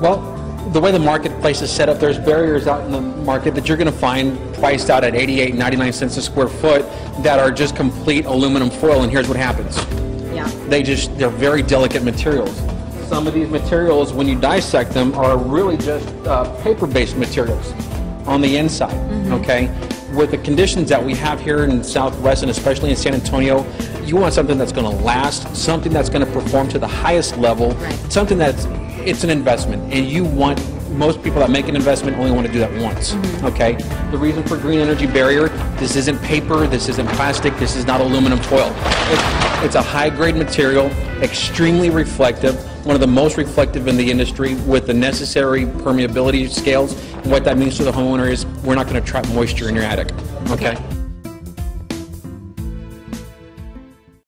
Well, the way the marketplace is set up, there's barriers out in the market that you're going to find priced out at 88, 99 cents a square foot that are just complete aluminum foil, and here's what happens. Yeah. They just, they're very delicate materials. Some of these materials, when you dissect them, are really just uh, paper-based materials on the inside, okay? With the conditions that we have here in Southwest and especially in San Antonio, you want something that's going to last, something that's going to perform to the highest level, Right. something that's, it's an investment, and you want, most people that make an investment only want to do that once, mm-hmm. okay? The reason for green energy barrier, this isn't paper, this isn't plastic, this is not aluminum foil. It's- It's a high-grade material, extremely reflective, one of the most reflective in the industry with the necessary permeability scales. And What that means to the homeowner is we're not going to trap moisture in your attic, okay?